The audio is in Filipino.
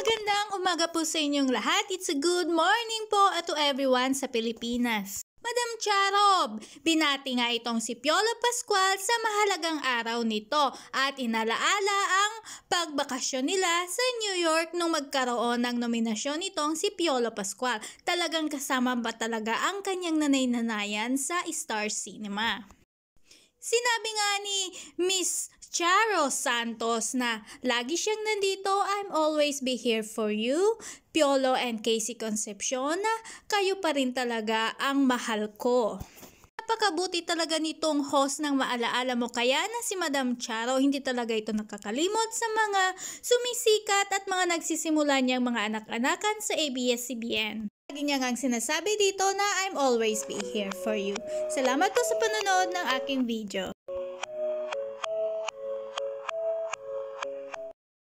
Magandang umaga po sa inyong lahat. It's a good morning po to everyone sa Pilipinas. Madam Charob, binati nga itong si Piolo Pascual sa mahalagang araw nito at inalaala ang pagbakasyon nila sa New York nung magkaroon ng nominasyon nitong si Piolo Pascual. Talagang kasama ba talaga ang kanyang nanay-nanayan sa Star Cinema? Sinabi nga ni Miss Charo Santos na lagi siyang nandito, I'm always be here for you. Piolo and Casey Concepcion na kayo pa rin talaga ang mahal ko. Napakabuti talaga nitong host ng maalaala mo kaya na si Madam Charo hindi talaga ito nakakalimot sa mga sumisikat at mga nagsisimula niyang mga anak-anakan sa ABS-CBN. Lagi niya ngang sinasabi dito na I'm always be here for you. Salamat po sa panonood ng aking video.